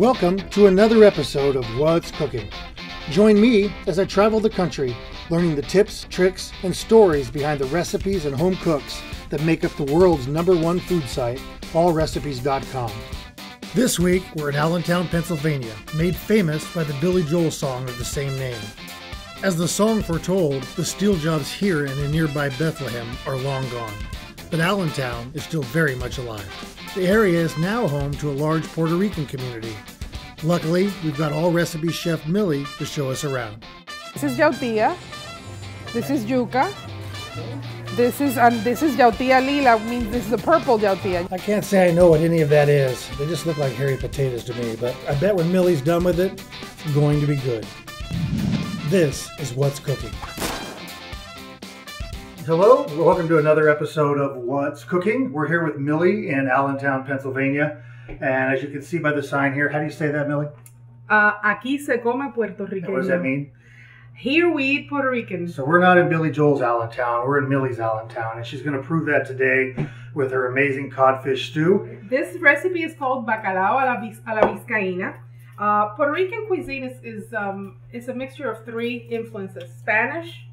Welcome to another episode of What's Cooking. Join me as I travel the country, learning the tips, tricks, and stories behind the recipes and home cooks that make up the world's number one food site, allrecipes.com. This week, we're in Allentown, Pennsylvania, made famous by the Billy Joel song of the same name. As the song foretold, the steel jobs here and in nearby Bethlehem are long gone, but Allentown is still very much alive. The area is now home to a large Puerto Rican community. Luckily, we've got Allrecipes chef Milly to show us around. This is yautía. This is yuca. This is um, this is yautía lila. Means this is the purple yautía. I can't say I know what any of that is. They just look like hairy potatoes to me, but I bet when Milly's done with it, it's going to be good. This is What's Cooking. Hello, welcome to another episode of What's Cooking. We're here with Milly in Allentown, Pennsylvania. And as you can see by the sign here, how do you say that, Milly? Uh, aquí se come Puerto Rican. What does that mean? Here we eat Puerto Rican. So we're not in Billy Joel's Allentown, we're in Milly's Allentown, and she's going to prove that today with her amazing codfish stew. This recipe is called bacalao a la, vis- a la vizcaína. Uh, Puerto Rican cuisine is is, um, is a mixture of three influences: Spanish,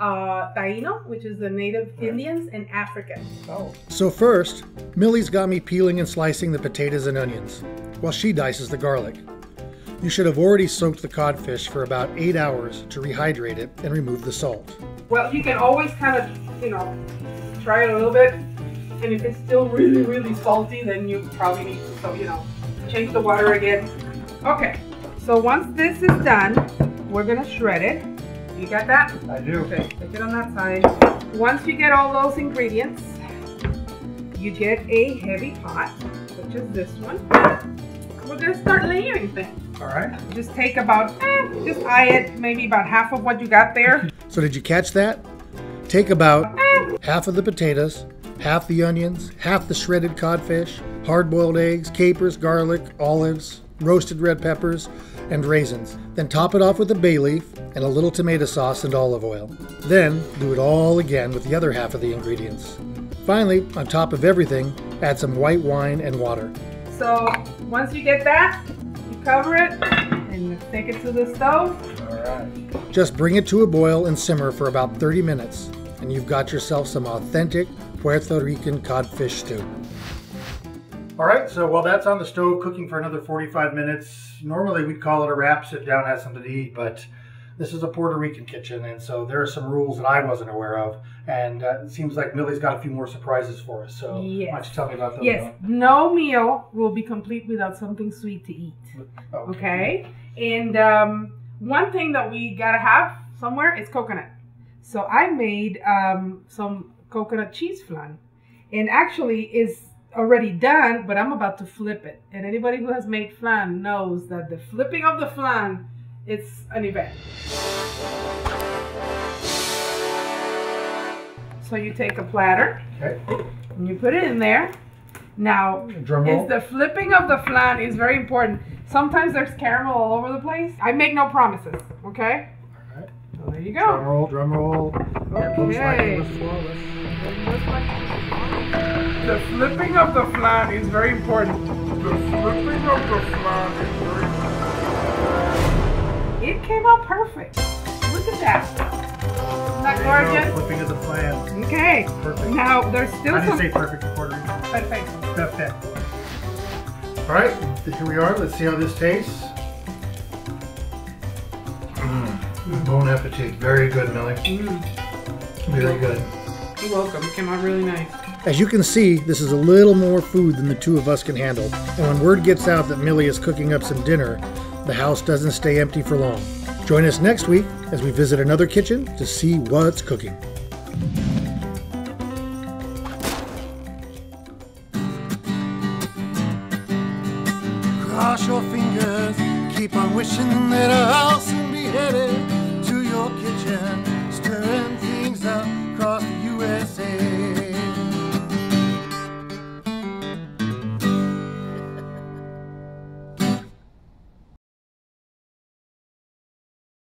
uh, Taino, which is the native Indians, and African. Oh. So first, Milly's got me peeling and slicing the potatoes and onions, while she dices the garlic. You should have already soaked the codfish for about eight hours to rehydrate it and remove the salt. Well, you can always kind of, you know, try it a little bit, and if it's still really, really salty, then you probably need to, so, you know, change the water again. Okay, so once this is done, we're gonna shred it. You got that? I do. Okay, take it on that side. Once you get all those ingredients, you get a heavy pot, which is this one. We're gonna start layering things. All right. Just take about, eh, just eye it, maybe about half of what you got there. So did you catch that? Take about half of the potatoes, half the onions, half the shredded codfish, hard-boiled eggs, capers, garlic, olives, roasted red peppers, and raisins. Then top it off with a bay leaf and a little tomato sauce and olive oil. Then do it all again with the other half of the ingredients. Finally, on top of everything, add some white wine and water. So once you get that, you cover it and take it to the stove. All right. Just bring it to a boil and simmer for about 30 minutes, and you've got yourself some authentic Puerto Rican codfish stew. All right, so while that's on the stove cooking for another 45 minutes, normally we'd call it a wrap, sit down, have something to eat, but this is a Puerto Rican kitchen, and so there are some rules that I wasn't aware of, and uh, it seems like Milly's got a few more surprises for us. So Yes. why don't you tell me about those? Yes, no meal will be complete without something sweet to eat. Mel? Okay? And um, one thing that we gotta have somewhere is coconut. So I made um, some coconut cheese flan, and actually is already done, but I'm about to flip it. And anybody who has made flan knows that the flipping of the flan it's an event. So you take a platter Okay. and you put it in there. Now, Drum is the flipping of the flan is very important. Sometimes there's caramel all over the place. I make no promises, okay? All right. So there you Drum go. roll, drum roll. Like it was Okay. Flawless. The flipping of the flan is very important. The flipping of the flan is very important. It came out perfect. Look at that. Isn't that There you go, gorgeous? Flipping of the flan. Okay. Perfect. Now there's still How do you some say perfect in Puerto Rican? perfect. Perfect. All right, here we are. Let's see how this tastes. Mm. Bon appetit. Very good, Milly. Mm, Very good. you're welcome. It came out really nice. As you can see, this is a little more food than the two of us can handle. And when word gets out that Milly is cooking up some dinner, the house doesn't stay empty for long. Join us next week as we visit another kitchen to see what's cooking. Cross your fingers, keep on wishing that I'll soon be headed to your kitchen.